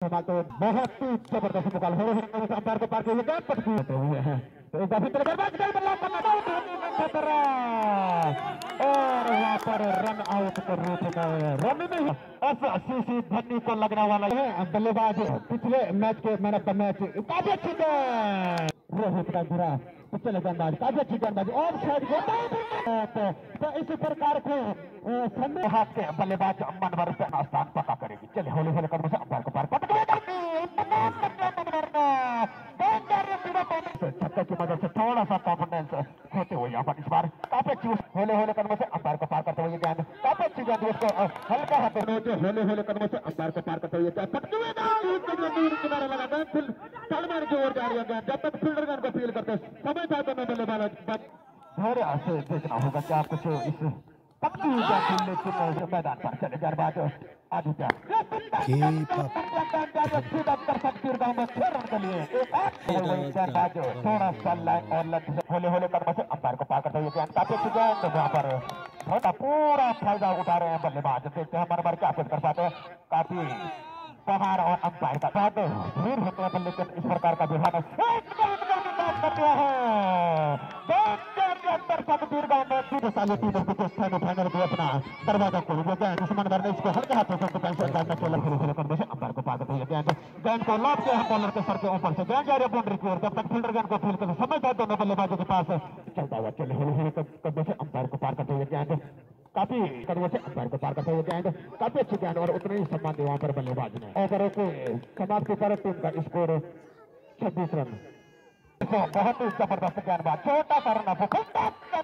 तो बहुत ही ज़बरदस्त मुकाल हो अंपायर को पार के लिए पटकी हुए हैं तो एक बार फिर बर्बाद कर बल्ला खतरा और वहाँ पर रन आउट के रूप में रन नहीं एफ़ सी धन्नी को लगने वाला है बल्लेबाज पिछले मैच के मैन ऑफ़ द मैच काफ़ी अच्छी रोहित का बुरा तो चले गेंदबाज काफ़ी अच्छी गेंदबाजी और शायद तो इस प्रकार को संदेह के बल्लेबाज मनवर से स्थान पता करेगी। चले होली होली कदम से अंपायर को पार छक्के की मदद से थोड़ा सा कॉन्फिडेंस होते हुए यहाँ पर इस बार काफ़ी अच्छी होले होले कदमों से अंपायर को पार करते हुए गेंद काफ़ी अच्छी गेंद उसको हल्का हाथ में होले होले कदमों से अंपायर को पार करते हुए गेंद किनारे वाला गेंद सलमान की ओर जा रही है गेंद जब तक फील्डर गेंद को फील करते समय चाहते मैं बल्लेबाज धैर्य से देखना होगा कि आप कुछ इस पक्की के मैदान पर चले गेंदबाज पार फ़ायदा उठा रहे हैं बल्लेबाज देखते हैं मर मर क्या कुछ कर पाते काफ़ी पहाड़ और अंपायर का साथ भीड़ होते हैं लेकिन इस प्रकार का व्यवहार करते हैं साले तीन फाइनल को अपना दरवाज़ा खोल दिया दुश्मन इसको हल्के हाथों से में कर अंपायर को गेंद गेंद को लॉब के बॉलर के सर के ऊपर से गेंद जा रही है बाउंड्री जब तक फील्डर गेंद को फील कर बल्लेबाजों के पास चलता हुआ हुए अंपायर को पार करते हुए गेंद काफ़ी अंपायर को पार करते हुए गेंद काफ़ी अच्छी गेंद और उतने ही सम्मान दिया वहाँ पर बल्लेबाज ने ओवर टीम का स्कोर छब्बीस रन बहुत ही ज़बरदस्त गेंदबाज, छोटा सा रन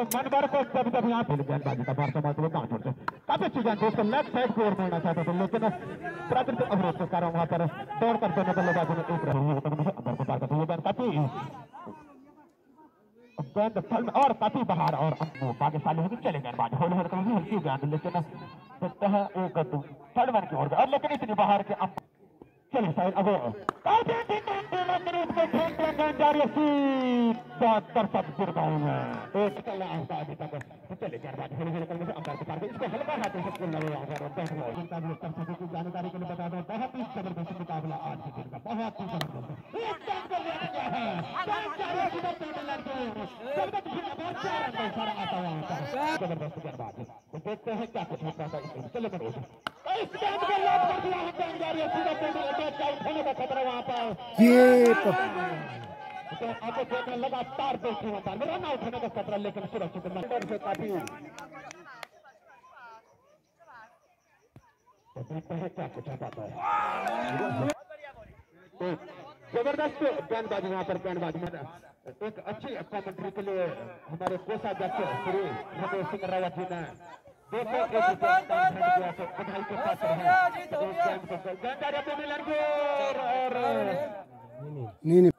तो मन भर को कभी कभी यहाँ पे गेंदबाजी का बार समाज कहाँ छोड़ते काफ़ी अच्छी गेंद उसको लेफ़्ट साइड की ओर मोड़ना चाहते थे, लेकिन प्राकृतिक अवरोध के कारण वहाँ पर दौड़ कर दोनों बल्लेबाजों ने एक रही। अंदर को पार करते हुए गेंद काफ़ी गेंद फल में और काफ़ी बाहर और भाग्यशाली होगी चले गेंदबाज होल होल हल्की गेंद लेकिन देखते हैं एक थर्ड वन की ओर और लेकिन इतनी बाहर के अब चलिए अब दर्शक चल है चले जानकारी के लिए बता दें बहुत ही ज़बरदस्त मुकाबला आज के दिन का बहुत ही ज़बरदस्त ज़बरदस्त तो देखते हैं क्या कुछ होता है चलो करो इस गेंद को लॉक कर दिया है गेंद जा रही है सीधा पेंडल अटैक का उठाने का खतरा वहाँ पर ये तो देखने होता है रन आउट का खतरा लेकिन सुरक्षित नंबर से काफ़ी तो देखते हैं क्या कुछ होता है तो ज़बरदस्त गेंदबाजी वहाँ पर गेंदबाजी में एक अच्छी कमेंट्री के लिए हमारे कोषाध्यक्ष श्री रमेश सिंह रावत जी ने देखो एक बधाई के साथ और Nini. Nini.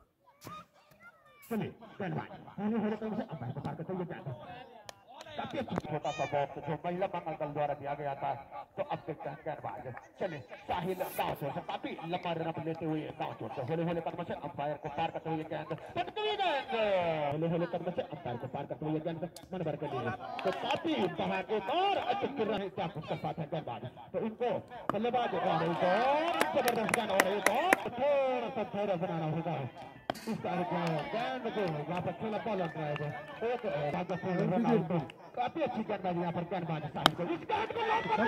छोटा सा बॉक्स जो महिला मंगल दल द्वारा दिया गया था तो अब देखते हैं गेंदबाज चले साहिल गाँव छोर से काफ़ी लंबा रन लेते हुए गाँव छोर से होले होले कदम से अंपायर को पार करते हुए गेंद पटकते गेंद होले होले कदम से अंपायर को पार करते हुए गेंद मन भर के लिए तो काफ़ी अच्छे कर रहे क्या कुछ कर पाते हैं गेंदबाज तो इनको बल्लेबाज और एक और ज़बरदस्त गेंद और एक और थोड़ा सा थोड़ा बनाना होगा पर काफ़ी अच्छी गेंदबाजी यहाँ पर गेंदबाज साहिब को इस गेंद को लॉक कर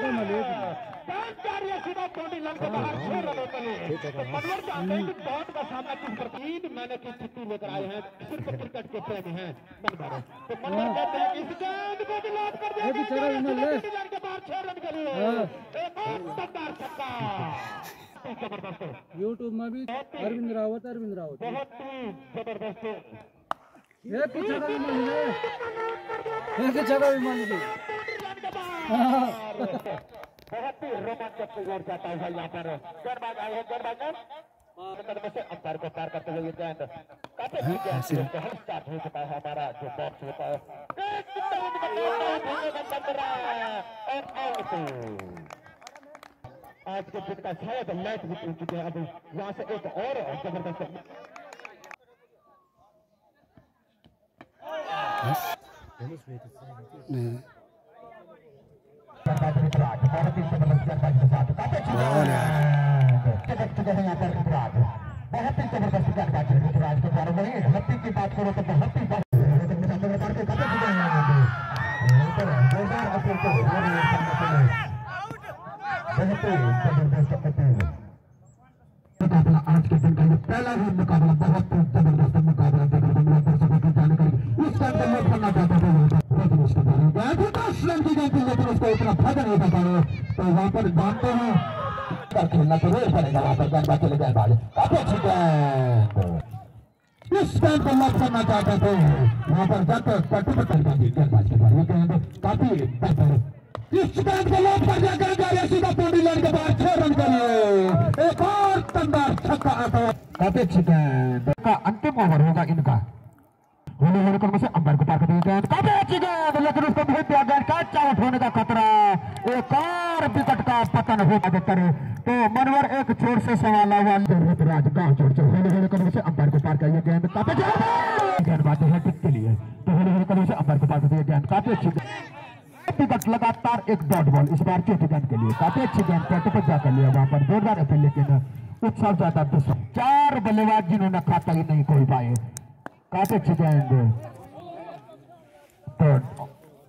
सीधा लन के बाहर छह रनों के लिए तो जानते हैं कि बॉल का सामना किस प्रकार तीन महीने की छुट्टी लेकर आए हैं सिर्फ़ क्रिकेट के प्रेमी हैं मनोहर तो मनोहर कहते हैं इस गेंद को भी लॉक कर दिया बाहर छह रन के लिए एक और शानदार छक्का ज़बरदस्त यूट्यूब में भी अरविंद रावत अरविंद रावत। बहुत ही ज़बरदस्त ये पीछे का विमान ले ये पीछे का विमान ले बहुत ही रोमांचक ओर जाता है यहाँ पर गेंदबाज आए हैं। से अंपायर को पार करते हुए गेंद काफ़ी है स्टार्ट हो चुका है हमारा जो बॉक्स होता है और आउट आज के दिन का शायद मैच भी टूट चुके हैं अब यहाँ से एक और ज़बरदस्त। बहुत ही ज़बरदस्त गेंदबाज है ऋतुराज के हत्ती की बात करो तो बहुत ही जोरदार अपील को आज के दिन का ये पहला ही मुकाबला बहुत ही ज़बरदस्त मुकाबला देखने को मिला दर्शकों की जानकारी इस टाइम पर मैं करना चाहता था लेकिन उसके बारे में गया था श्रम की गई थी लेकिन उसको इतना फ़ायदा नहीं था तो वहाँ पर जानते हैं खेलना तो रोज पड़ेगा वहाँ पर गेंदबाज चले गेंदबाज काफ़ी अच्छी गेंद इस गेंद को लॉक करना चाहते थे वहाँ पर जाकर पट्टी पर गेंदबाजी के ये गेंद काफ़ी बेहतर अंतिम ओवर होगा इनका से अंबर को पार लेकिन उसको होने का खतरा एक और विकेट का पतन हो करे तो मनवर एक छोर से सवाल राज से अंबर को पार कर गेंद गेंदबाजी है। टिक के लिए तो से अंबर को पार कर गेंद काफ़ी अच्छी विकेट लगातार एक डॉट बॉल इस बार चौथी गेंद के लिए काफ़ी अच्छी गेंद पर जाकर लिया, वहाँ पर जोरदार अपील लेकिन उत्साह ज़्यादा दूसरा चार बल्लेबाज जिन्होंने खाता ही नहीं खोल पाए। काफ़ी अच्छी गेंद। तो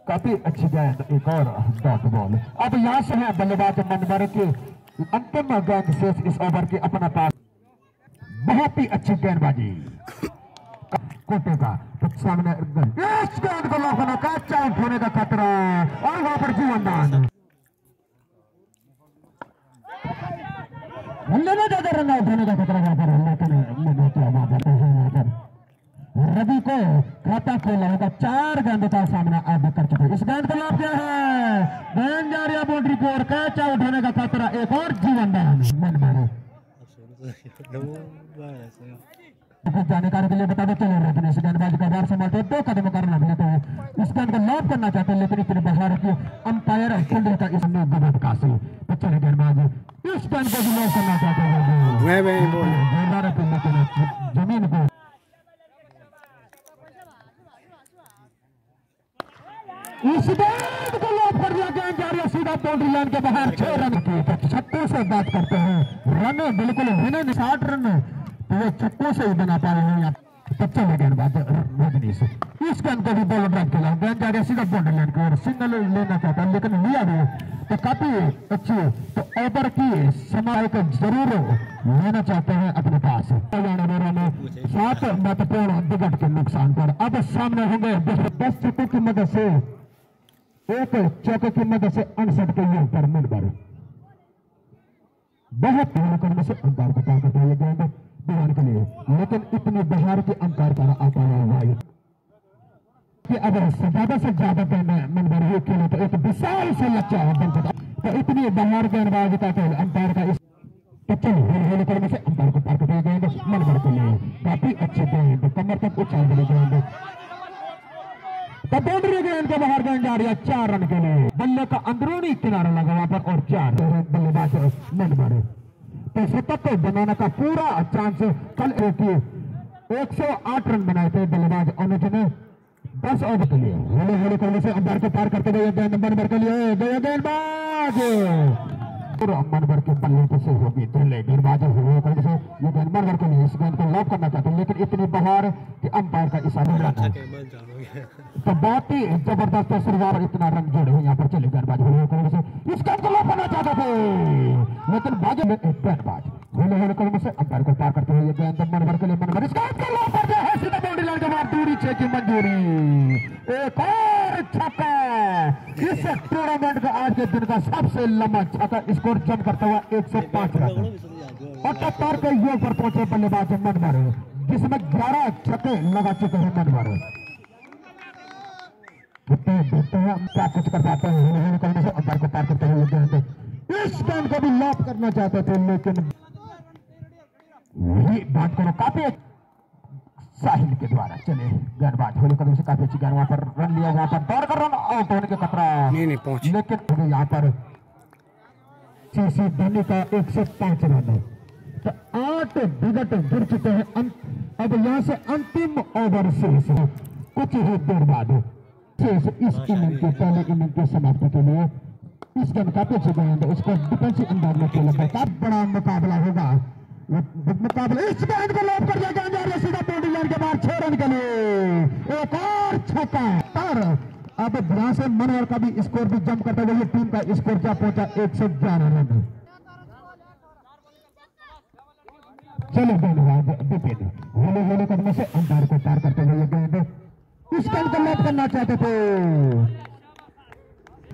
काफ़ी अच्छी गेंद, एक और डॉट बॉल अब यहाँ से है बल्लेबाज मनवर के अंतिम गेंद शेष इस ओवर के अपना पास बहुत ही अच्छी गेंदबाजी। कोटे का तो सामने गेंद को लॉक होना कैच आउट होने का खतरा और वहाँ पर जीवन दान का रवि को खाता खोला होगा चार गेंद का सामना अब कर चुके इस गेंद को लाभ क्या है गेंद जा रही है बाउंड्री को और कैच आउट होने का खतरा एक और जीवन दान मन मारो जानकारी के लिए बता दो चलो लेकिन इस गेंदबाजी का बार संभालते दो कदम करना भी तो इस गेंद को लॉब करना चाहते हैं लेकिन इतने बाहर की अंपायर फील्डर का इसमें गलत कासी तो चले गेंदबाज इस गेंद को भी लॉब करना चाहते हैं ज़मीन को इस गेंद को लॉब कर दिया गेंद जा रही है सीधा बाउंड्री लाइन के बाहर छह रन की। छक्कों से बात करते हैं। रन बिल्कुल विनय साठ रन। वो छक्कों से ही बना पा रहे हैं आप तब चले गेंदबाज रजनीश इस गेंद को भी बॉल ड्राइव खेला गेंद जा रही सीधा बाउंड्री लाइन की सिंगल लेना चाहता है लेकिन लिया भी तो काफ़ी अच्छी तो ओवर की समय को ज़रूर लेना चाहते हैं अपने पास जाने मेरा में सात महत्वपूर्ण विकेट के नुकसान पर अब सामने होंगे दस की मदद से एक चौके की मदद से अड़सठ के पर मिनबर बहुत से अंकार गेंद बिहार के लिए। लेकिन इतने बिहार के अंकार का हुआ है कि अगर ज़्यादा से ज़्यादा गेंद मिनबर ये खेले तो एक विशाल से लक्ष्य बन तो इतनी बिहार गेंदबाजी का अंपायर का इस तो चलो होने होने कर्म से अंपायर को पार मिनबर के लिए। काफ़ी अच्छी गेंद कमर तक उछाल तो बाउंड्री गेंद बाहर गेंद जा रही है चार रन के लिए। बल्ले का अंदरूनी किनारा लगा वहाँ पर और चार। बल्लेबाज मन मारे तक बनाने का पूरा चांस कल एक एक सौ आठ रन बनाए थे बल्लेबाज अनुज ने। दस ओवर के लिए। होले होले करने से अंपायर को पार करते हुए नंबर गेंदबाज पूरा मनवर के बल्ले को से होगी पहले गेंदबाजी हुए से ये गेंद मनवर के लिए इस गेंद को लॉक करना चाहते हैं लेकिन इतनी बहार कि अंपायर का इशारा रन है तो बहुत ही ज़बरदस्त शुरुआत इतना रन जोड़े हैं यहाँ पर चले गेंदबाज करने से इस गेंद को लॉक करना चाहते थे। लेकिन बाजू में एक गेंदबाज होने होने करने से अंपायर को पार करते हुए ये गेंद मनवर के लिए मनवर इस गेंद को लॉक करते हैं सीधा बाउंड्री लाइन के बाद दूरी छह की मंजूरी। एक और छक्का। इस टूर्नामेंट का आज के दिन का सबसे लंबा छक्का स्कोर जम करता हुआ एक सौ पाँच रन। अठहत्तर के योग पर पहुँचे बल्लेबाज मनवर जिसमें ग्यारह छक्के लगा चुके हैं मनवर कितने देखते हैं क्या कुछ कर पाते हैं। अंपायर को पार करते हुए इस को भी करना चाहते थे, लेकिन बात करो, काफ़ी साहिल के द्वारा चले गेंदबाज होली कदम से काफ़ी अच्छी गेंद वहाँ पर रन लिया वहाँ पर दौड़ कर रन आउट होने के खतरा। नहीं नहीं पहुँच। लेकिन यहाँ पर सीसी धोनी का एक सौ पाँच रन है। तो आठ विकेट गिर चुके हैं अंत अब यहाँ से अंतिम ओवर शेष है। कुछ ही देर बाद शेष इस इनिंग के पहले इनिंग के समाप्ति के लिए इस गेंद का पीछे गेंद उसको डिफेंसिव अंदाज में खेला बड़ा मुकाबला होगा। मुकाबला इस गेंद को लॉक कर दिया गेंद लाइन के बाहर छह रन के लिए। एक और छक्का। और अब यहाँ से मनोहर का भी स्कोर भी जम करते हुए टीम का स्कोर क्या पहुँचा? एक सौ ग्यारह रन। चलो गेंदबाज विपिन होले होले कदम से अंपायर को पार करते हुए गेंद इस गेंद को लॉक करना चाहते थे।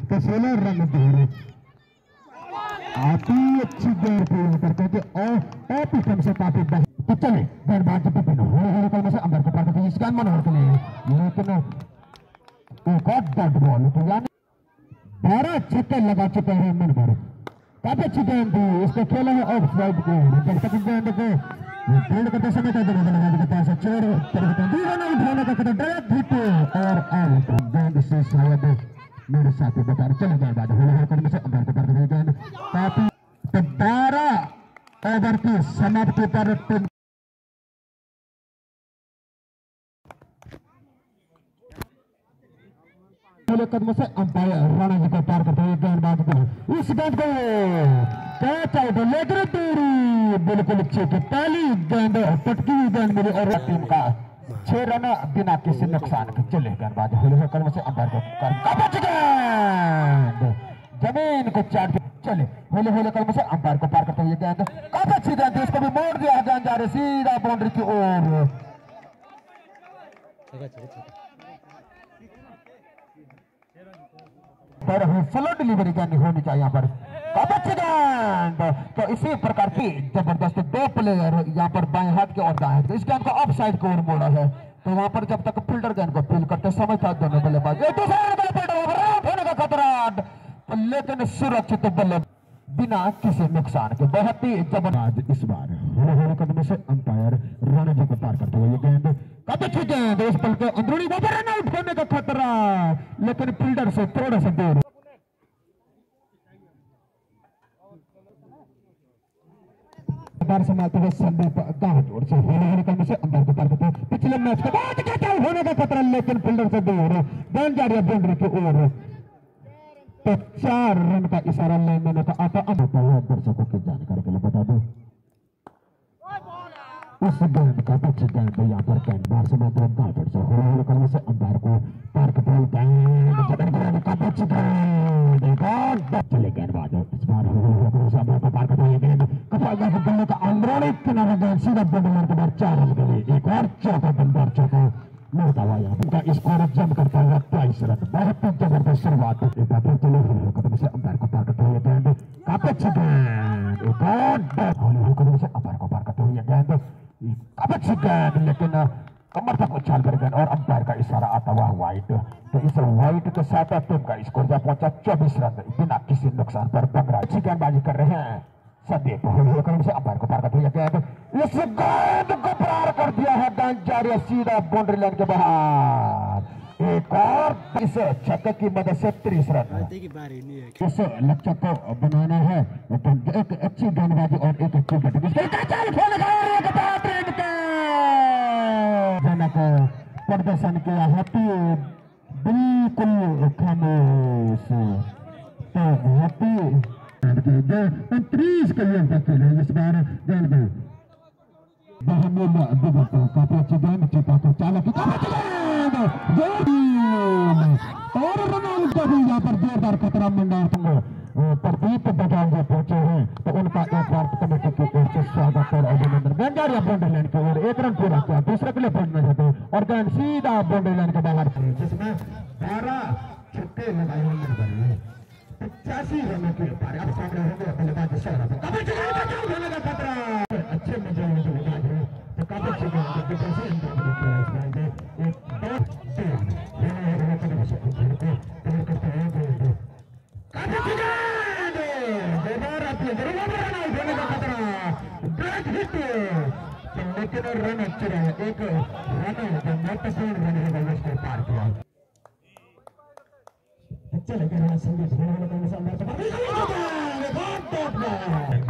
तो सोलह रन दूर आती अच्छी गेंद पूर्ण करते थे और ऑपिटम से काफ़ी बह- तो चले गेंदबाज विपिन होले होले कदम से अंपायर को पार करते हुए इस गेंद मनोहर के लिए लेकिन एक और डॉट बॉल तो यानी बारह छक्के लगा चुके हैं मनभर काफ़ी अच्छी गेंद थी इसको खेला है ऑफ़ साइड को जब तक गेंद को फ़ील्ड करते समय का ज़रूरत लगा देते हैं चोर परिवर्तन दीवाना उठाने का कदम डायरेक्ट हिट और आउट गेंद से शायद मेरे साथी बता रहे चले गेंदबाज होले होले कदम से अंदर को कर गेंद काफ़ी तो बारह ओवर की समाप्ति पर टीम पहले कदम से अंपायर, राणा जी को पार करते हुए गेंदबाज को इस गेंद को कैच आउट लेकर दूरी। बिल्कुल है पहली गेंद, पटकी हुई गेंद मिली और टीम का छह रन बिना किसी नुकसान के चले गेंदबाज होले कदम से अंपायर को कर कबच गेंद ज़मीन को चाट के चले। होले होले कदम से अंपायर को पार करते हुए गेंद। काफ़ी अच्छी गेंद थी उसको भी मोड़ दिया गेंद जा रही सीधा बाउंड्री की ओर। पर स्लो डिलीवरी करनी होनी चाहिए यहाँ पर। तो इसी प्रकार की ज़बरदस्त दो प्लेयर यहाँ पर बाएँ हाथ के और दाएँ हाथ के। इस गेंद को ऑफ़ साइड की ओर मोड़ा है। तो वहाँ पर जब तक फील्डर गेंद को फील करते समय था, दोनों बल्लेबाज। का खतरा। लेकिन सुरक्षित बल्ले बिना किसी नुकसान के। बहुत ही ज़बरदस्त। इस बार होले कदम से अंपायर राणा जी को पार करते हुए गेंद काफ़ी अच्छी गेंद, इस बल के अंदरूनी ओवर रन आउट होने का खतरा, लेकिन फील्डर से थोड़ा सा दूर। बार संभालते हुए संदीप गाहटोड़ से होने होने कदम से अंदर को पार करते पिछले मैच के बाद क्या होने का खतरा, लेकिन फील्डर से दूर। गेंद जा रही है बाउंड्री की ओर। तो चार रन का इशारा लेने का आता अब होता है दर्शकों की जानकारी के लिए बता दूँ उस गेंद का पिच गेंद यहाँ पर गेंदबाज से मात्र गाटर से होने होने कदम से अंपायर को पार करते हुए गेंद जगन गेंद का पिच गेंद एक और डॉट चले गेंदबाज इस बार होने होने कदम से अंपायर को पार करते हुए गेंद कपाल का बल्ले का अंदरूनी किनारा गेंद सीधा बंडलर के बाद चार रन के लिए एक और चौका बंदर चौका मिलता हुआ यहाँ उनका स्कोर जम करता हुआ बाईस रन बहुत ही ज़बरदस्त शुरुआत एक बार फिर चले हुए कदम से अंपायर को पार करते हुए गेंद काफ़ी अच्छी गेंद एक और डॉट होने हुए कदम से अंपायर को पार करते हुए गेंद काफ़ी अच्छी गेंद लेकिन कमर तक उछाल कर गेंद और अंपायर का इशारा आता हुआ व्हाइट तो इस व्हाइट के साथ टीम का स्कोर जा पहुँचा चौबीस रन बिना किसी नुकसान पर बंगरा अच्छी गेंदबाजी कर रहे हैं संदीप होले हुए कदम से अंपायर को पार करते हुए गेंद इस गेंद को पार सीधा बाउंड्री लाइन के बाहर। एक और इस छक्के की मदद से तीस रन। इस लक्ष्य को बनाना है। तो एक अच्छी गेंदबाजी और एक अच्छी जनक प्रदर्शन किया हैप्पी बिल्कुल खामोश। तो हैप्पी उनतीस के लिए खेले इस बार गेंद। को काफ़ी अच्छी गेंद चिता को चालक की काफ़ी अच्छी गेंद और रोनाल्डो का भी यहाँ पर जोरदार खतरा मंडा प्रदीप बजाज जो पहुँचे हैं तो उनका एक बार कमेटी की ओर से स्वागत और अभिनंदन है बाउंड्री लाइन की ओर एक रन पूरा किया दूसरे के लिए पॉइंट में जाते और गेंद सीधा बाउंड्री लाइन के बाहर जिसमें बारह छक्के लगाए हुए पचासी रनों के पारे अब सामने होंगे बल्लेबाज अच्छे मेजॉरिटी विदार है तो काफ़ी अच्छे काम करते तो कैसे इनका प्रयास करेंगे एक बैक टीम यानी एक रकम विषय खेलते तैयार करते हैं गेंद काफ़ी अच्छे गेंद बेदार अपने ज़रूर रन आउट होने का खतरा ब्रेक हिट तो लेकिन रन अच्छे रहे एक रन महत्वपूर्ण रन है तो वेस्ट पार किया। अच्छा लगे रहा संगीत खेलने का मसाला तो बहुत टॉप है।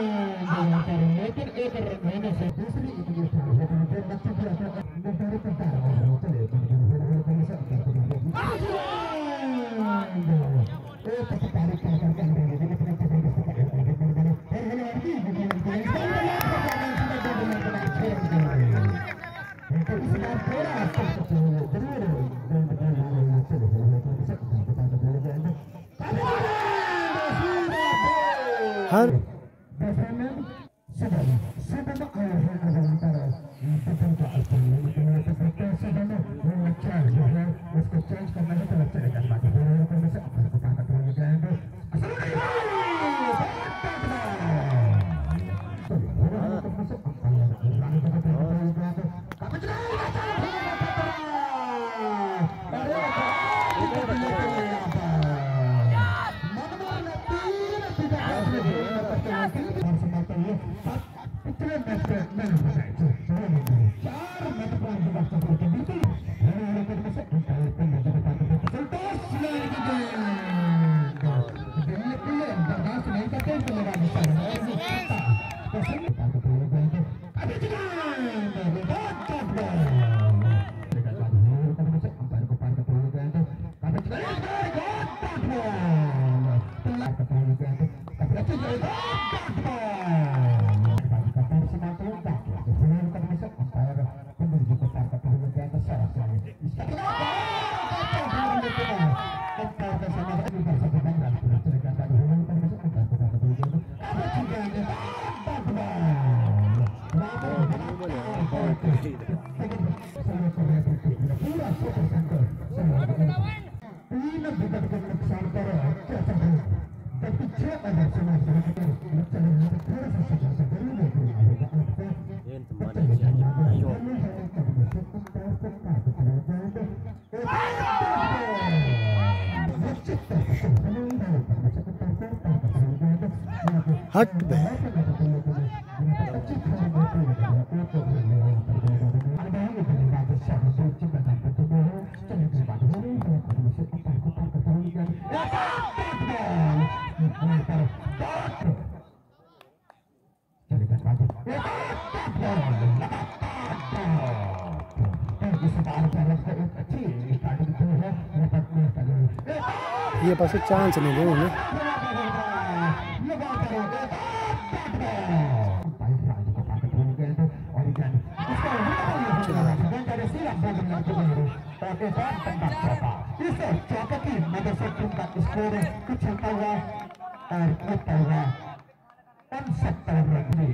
लेकिन एक महीने से दूसरी इंग्लिश निर्धारित अंतर्गत चले Amen. हट में ये पास चांस नहीं दे फिर कुछ हुआ और उठता हुआ कम सत्तर में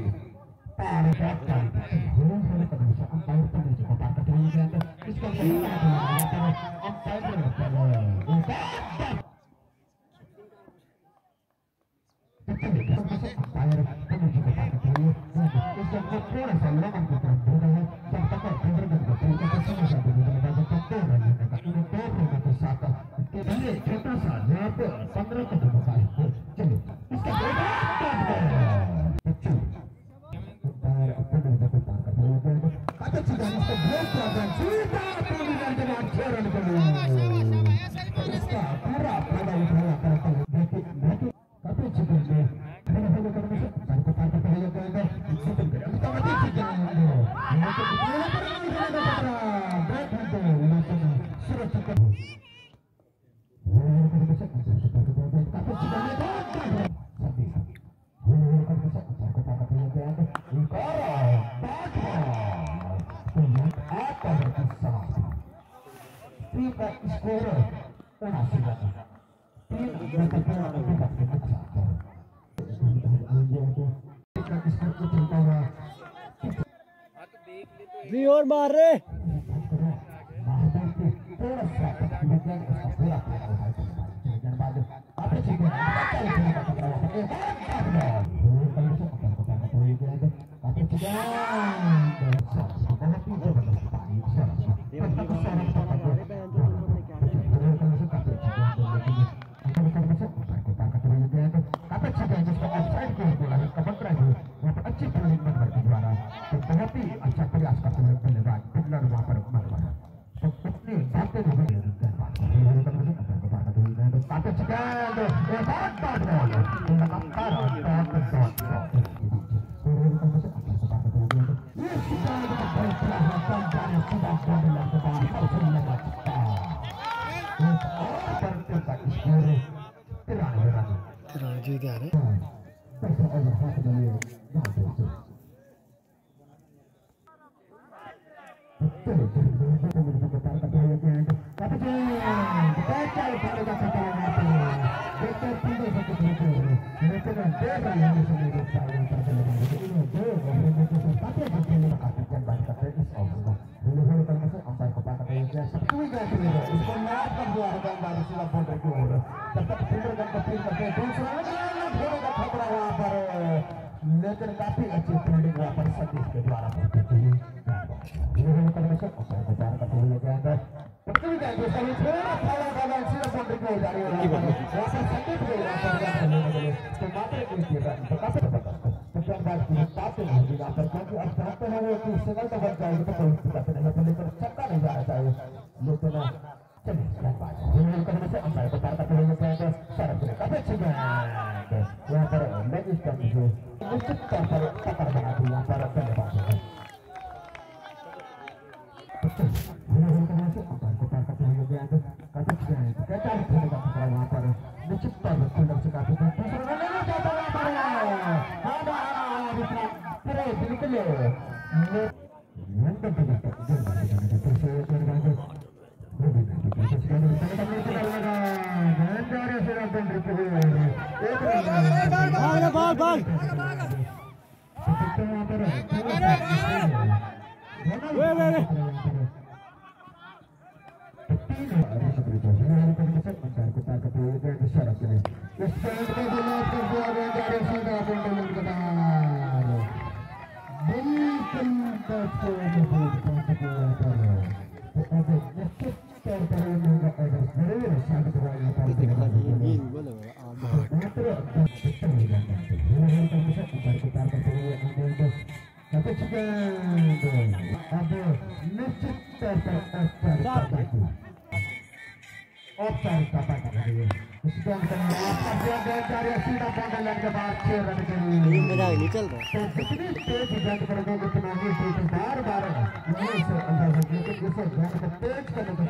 पार बहुत पर नहीं पार कटवाया गया तो इसका सही अंपायर अंपायर अंपायर पहुँच चुका है इसका है। जब तक अंदर तक pero una sola Tapi, Mendes Sarpura yang sudah Mendes Yang para Mendes Kampus Musik Kapar Kapar Mengaku Yang para Pendapat Thank you. चल रहा है